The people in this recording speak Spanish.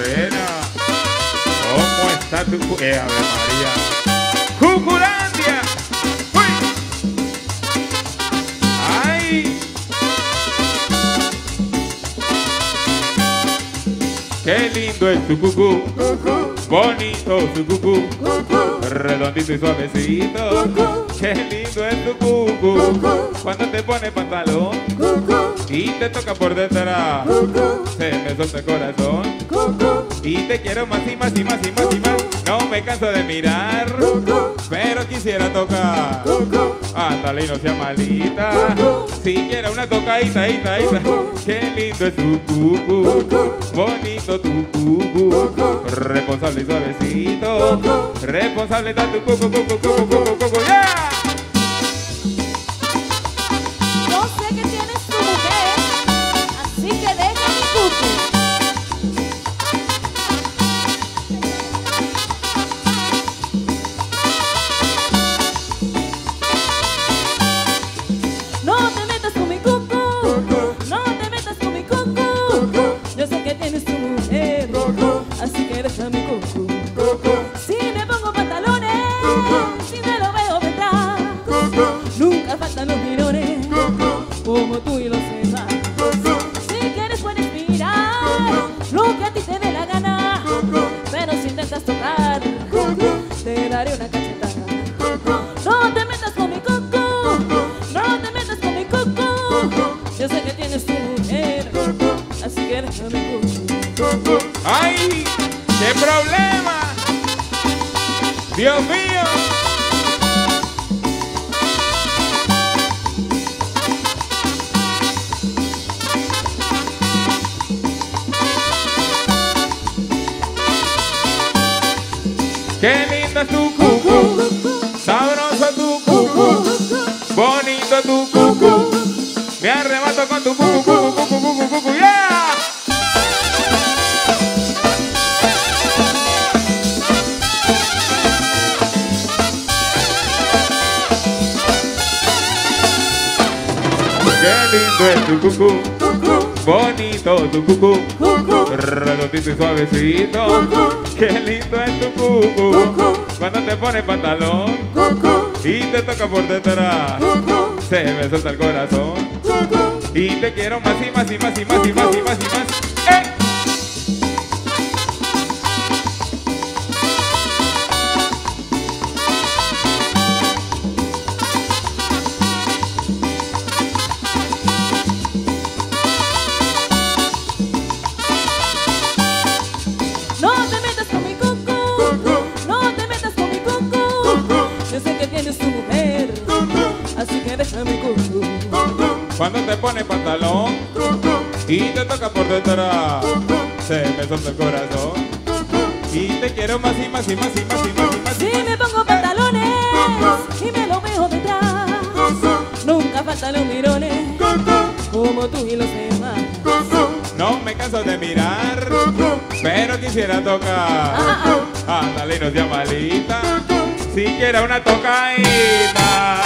¡Eh, Ave María! ¡Cuculandia! ¡Uy! ¡Ay! ¡Qué lindo es tu cucú! Bonito su cucú, redondito y suavecito. Qué lindo es tu cucú, cuando te pone pantalón y te toca por detrás. Se me suelta el corazón y te quiero más y más y más y más y más. No me canso de mirar, pero quisiera tocar. Ándale y no sea malita. Si quiera una tocadita, ita, ita. Qué lindo es tu cucú, bonito tu cucú, responsable y suavecito. Responsable está tu cucú, cucú, cucú, cucú, cucú, como tú y los demás. Si quieres puedes mirar lo que a ti te dé la gana, pero si intentas tocar, te daré una cachetada. No te metas con mi coco, no te metas con mi coco. Yo sé que tienes tu mujer, así que déjame cuco. ¡Ay! ¡Qué problema! ¡Dios mío! ¡Qué lindo es tu cucu! ¡Sabroso tu cucu! ¡Bonito tu cucu! ¡Me arrebato con tu cucu, cucu, cucu, cucu, cucu! ¡Yeah! Qué lindo es tu cucú, bonito tu cucú, redondito y suavecito. Qué lindo es tu cucú, cuando te pone pantalón. Y te toca por detrás. Se me suelta el corazón. Y te quiero más y más y más y más y más y más y más. ¡Eh! Cuando te pone pantalón y te toca por detrás, se me suelta el corazón y te quiero más y más y más y más y más y más. Si me pongo pantalones y me lo veo detrás, nunca faltan los mirones, como tú y los demás. No me canso de mirar, pero quisiera tocar. Ándale, no sea malita, si quiera una tocadita.